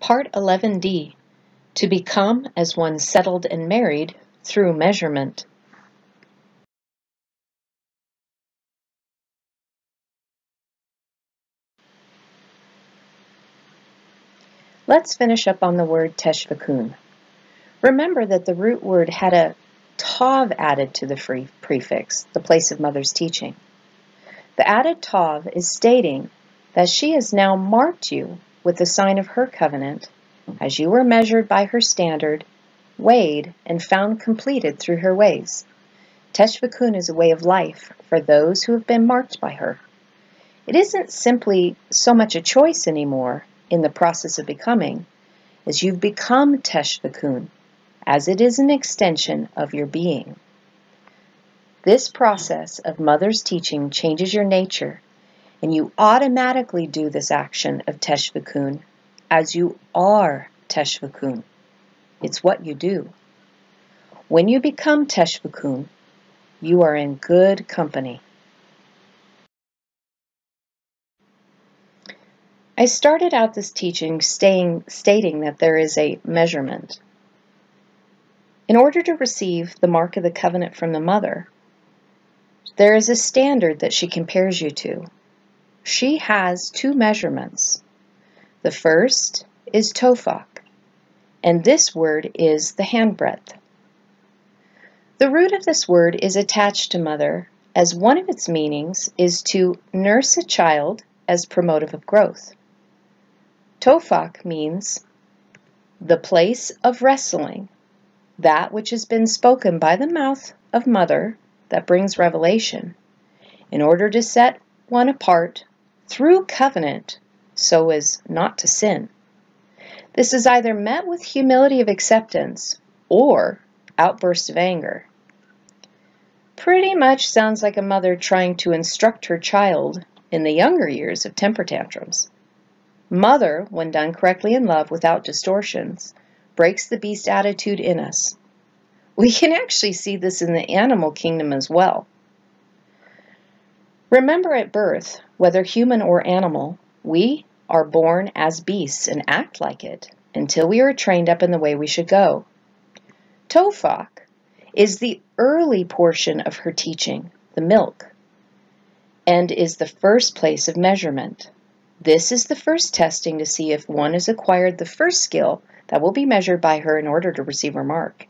Part 11D To become as one settled and married through measurement. Let's finish up on the word teshvakun. Remember that the root word had a tav added to the free prefix, the place of mother's teaching. The added tav is stating that she has now marked you with the sign of her covenant, as you were measured by her standard, weighed, and found completed through her ways. Teshvakun is a way of life for those who have been marked by her. It isn't simply so much a choice anymore in the process of becoming, as you've become Teshvakun, as it is an extension of your being. This process of mother's teaching changes your nature and you automatically do this action of Teshvakun as you are Teshvakun. It's what you do. When you become Teshvakun, you are in good company. I started out this teaching staying, stating that there is a measurement. In order to receive the mark of the covenant from the mother, there is a standard that she compares you to she has two measurements. The first is tofak, and this word is the handbreadth. The root of this word is attached to mother, as one of its meanings is to nurse a child as promotive of growth. Tofak means the place of wrestling, that which has been spoken by the mouth of mother that brings revelation, in order to set one apart through covenant so as not to sin. This is either met with humility of acceptance or outburst of anger. Pretty much sounds like a mother trying to instruct her child in the younger years of temper tantrums. Mother, when done correctly in love without distortions, breaks the beast attitude in us. We can actually see this in the animal kingdom as well. Remember at birth, whether human or animal, we are born as beasts and act like it until we are trained up in the way we should go. Tofak is the early portion of her teaching, the milk, and is the first place of measurement. This is the first testing to see if one has acquired the first skill that will be measured by her in order to receive her mark.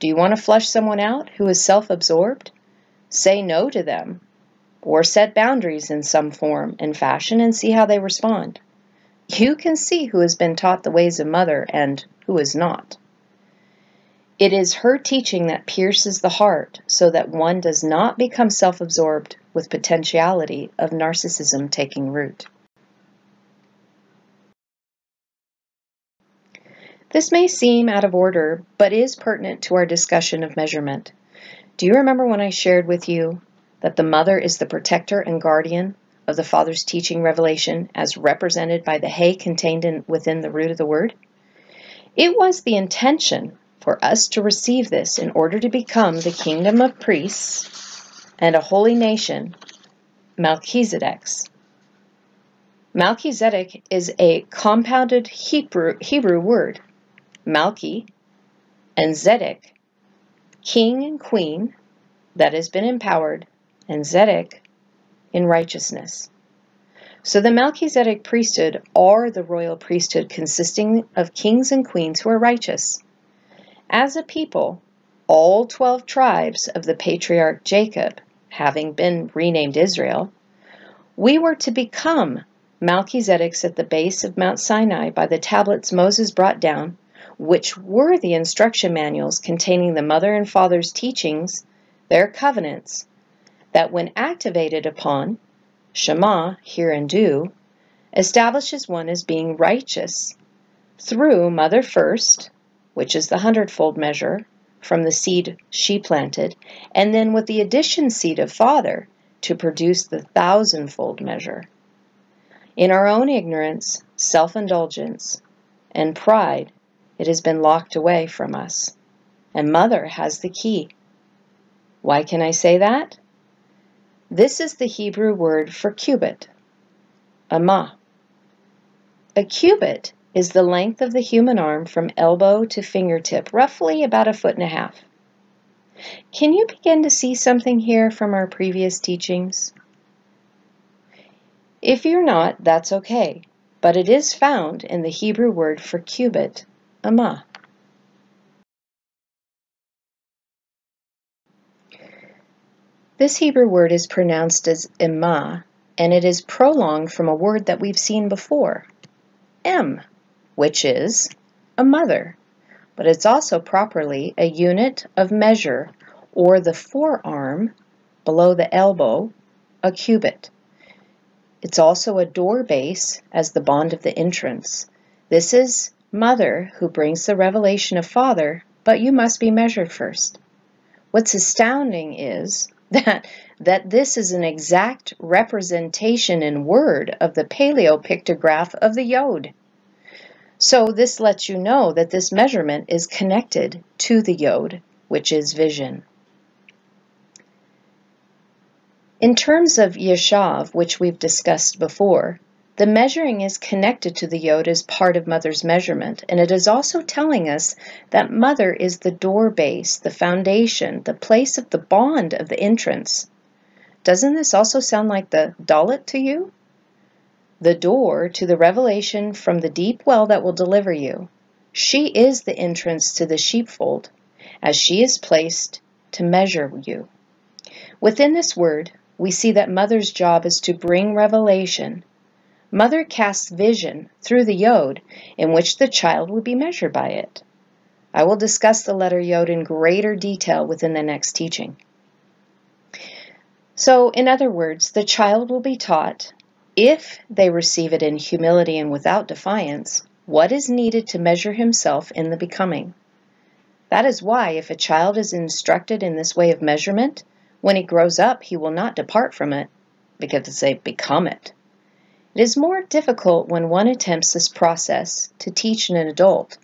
Do you want to flush someone out who is self-absorbed? Say no to them or set boundaries in some form and fashion and see how they respond. You can see who has been taught the ways of mother and who is not. It is her teaching that pierces the heart so that one does not become self absorbed with potentiality of narcissism taking root. This may seem out of order, but is pertinent to our discussion of measurement. Do you remember when I shared with you that the mother is the protector and guardian of the father's teaching revelation as represented by the hay contained in, within the root of the word? It was the intention for us to receive this in order to become the kingdom of priests and a holy nation, Melchizedek's. Melchizedek is a compounded Hebrew, Hebrew word, Malchi and Zedek, king and queen, that has been empowered and Zedek in righteousness. So the Melchizedek priesthood are the royal priesthood consisting of kings and queens who are righteous. As a people, all 12 tribes of the patriarch Jacob, having been renamed Israel, we were to become Melchizedek's at the base of Mount Sinai by the tablets Moses brought down, which were the instruction manuals containing the mother and father's teachings, their covenants, that when activated upon, Shema, hear and do, establishes one as being righteous through mother first, which is the hundredfold measure from the seed she planted, and then with the addition seed of father to produce the thousandfold measure. In our own ignorance, self indulgence, and pride, it has been locked away from us. And mother has the key. Why can I say that? This is the Hebrew word for cubit, amah. A cubit is the length of the human arm from elbow to fingertip, roughly about a foot and a half. Can you begin to see something here from our previous teachings? If you're not, that's okay, but it is found in the Hebrew word for cubit, amah. This Hebrew word is pronounced as emah, and it is prolonged from a word that we've seen before, em, which is a mother. But it's also properly a unit of measure, or the forearm below the elbow, a cubit. It's also a door base as the bond of the entrance. This is mother who brings the revelation of father, but you must be measured first. What's astounding is that that this is an exact representation in word of the paleopictograph of the yod. So this lets you know that this measurement is connected to the yod, which is vision. In terms of yeshav, which we've discussed before, the measuring is connected to the yod as part of mother's measurement, and it is also telling us that mother is the door base, the foundation, the place of the bond of the entrance. Doesn't this also sound like the dalet to you? The door to the revelation from the deep well that will deliver you. She is the entrance to the sheepfold, as she is placed to measure you. Within this word, we see that mother's job is to bring revelation Mother casts vision through the yod in which the child will be measured by it. I will discuss the letter yod in greater detail within the next teaching. So, in other words, the child will be taught, if they receive it in humility and without defiance, what is needed to measure himself in the becoming. That is why, if a child is instructed in this way of measurement, when he grows up, he will not depart from it because they become it. It is more difficult when one attempts this process to teach an adult.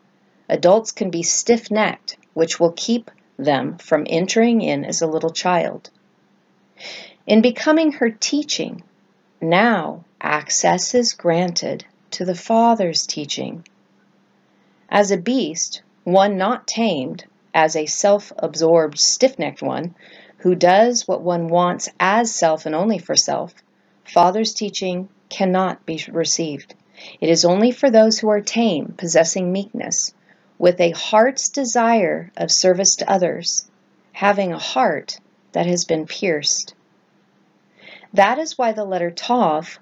Adults can be stiff necked, which will keep them from entering in as a little child. In becoming her teaching, now access is granted to the Father's teaching. As a beast, one not tamed, as a self absorbed, stiff necked one, who does what one wants as self and only for self, Father's teaching cannot be received. It is only for those who are tame, possessing meekness, with a heart's desire of service to others, having a heart that has been pierced. That is why the letter Tav,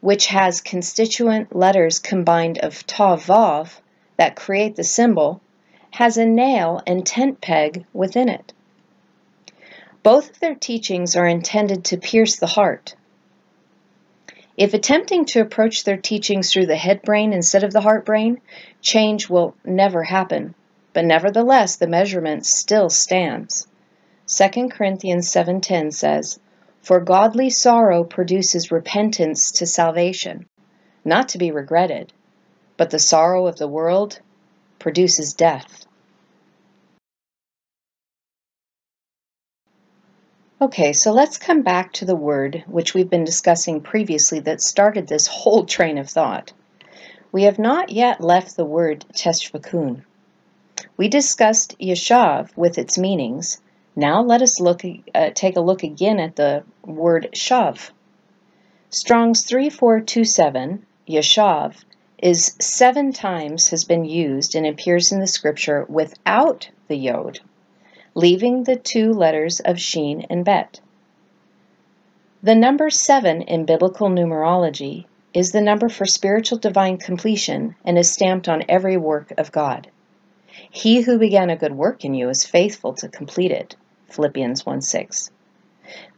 which has constituent letters combined of Tav Vav that create the symbol, has a nail and tent peg within it. Both of their teachings are intended to pierce the heart. If attempting to approach their teachings through the head brain instead of the heart brain, change will never happen. But nevertheless, the measurement still stands. 2 Corinthians 7:10 says, "For godly sorrow produces repentance to salvation, not to be regretted, but the sorrow of the world produces death." Okay, so let's come back to the word which we've been discussing previously that started this whole train of thought. We have not yet left the word teshvakun. We discussed yeshav with its meanings. Now let us look, uh, take a look again at the word shav. Strong's 3427, yeshav, is seven times has been used and appears in the scripture without the yod leaving the two letters of Sheen and Bet. The number seven in biblical numerology is the number for spiritual divine completion and is stamped on every work of God. He who began a good work in you is faithful to complete it. Philippians 1 6.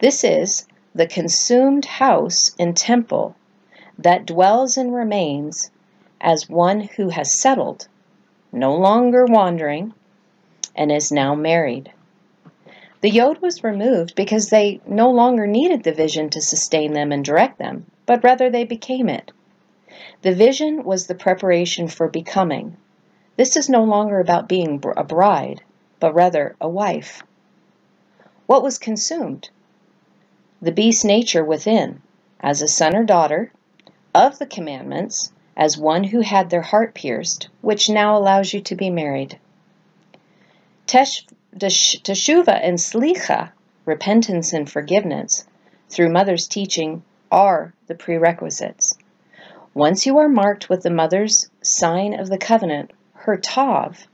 This is the consumed house and temple that dwells and remains as one who has settled, no longer wandering, and is now married. The yod was removed because they no longer needed the vision to sustain them and direct them, but rather they became it. The vision was the preparation for becoming. This is no longer about being a bride, but rather a wife. What was consumed? The beast nature within, as a son or daughter of the commandments, as one who had their heart pierced, which now allows you to be married. Tesh, teshuva and slicha, repentance and forgiveness, through mother's teaching, are the prerequisites. Once you are marked with the mother's sign of the covenant, her tav,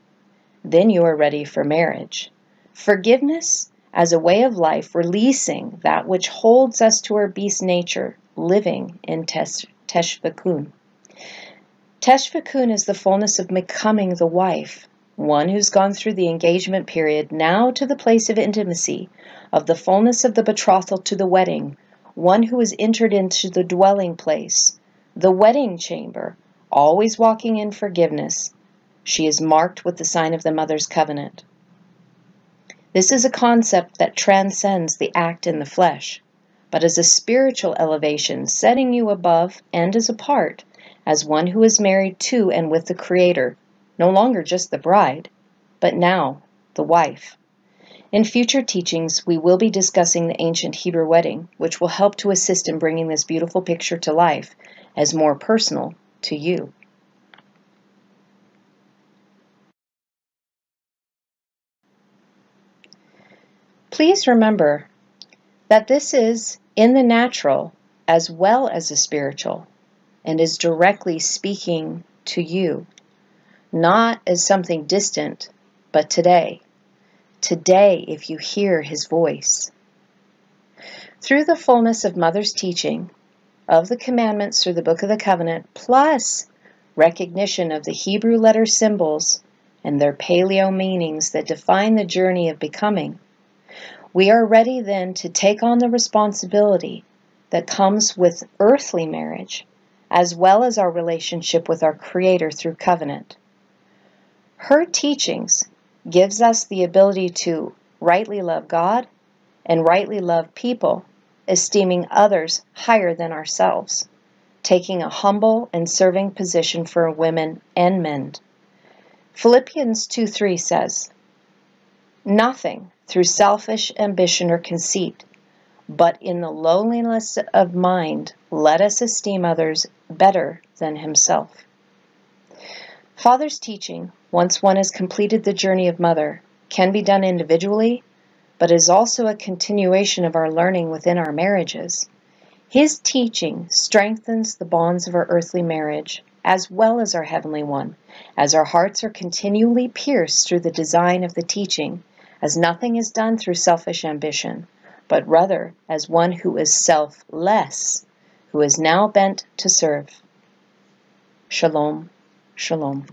then you are ready for marriage. Forgiveness as a way of life, releasing that which holds us to our beast nature, living in tesh, teshvakun. Teshvakun is the fullness of becoming the wife, one who's gone through the engagement period, now to the place of intimacy, of the fullness of the betrothal to the wedding, one who has entered into the dwelling place, the wedding chamber, always walking in forgiveness. She is marked with the sign of the mother's covenant. This is a concept that transcends the act in the flesh, but is a spiritual elevation setting you above and as apart as one who is married to and with the Creator, no longer just the bride, but now the wife. In future teachings, we will be discussing the ancient Hebrew wedding, which will help to assist in bringing this beautiful picture to life as more personal to you. Please remember that this is in the natural as well as the spiritual and is directly speaking to you, not as something distant, but today. Today, if you hear his voice. Through the fullness of Mother's teaching, of the commandments through the Book of the Covenant, plus recognition of the Hebrew letter symbols and their paleo meanings that define the journey of becoming, we are ready then to take on the responsibility that comes with earthly marriage, as well as our relationship with our Creator through covenant. Her teachings gives us the ability to rightly love God and rightly love people, esteeming others higher than ourselves, taking a humble and serving position for women and men. Philippians 2 3 says, Nothing through selfish ambition or conceit, but in the lowliness of mind, let us esteem others better than himself. Father's teaching, once one has completed the journey of mother, can be done individually, but is also a continuation of our learning within our marriages. His teaching strengthens the bonds of our earthly marriage as well as our heavenly one, as our hearts are continually pierced through the design of the teaching as nothing is done through selfish ambition, but rather as one who is selfless, who is now bent to serve. Shalom, shalom.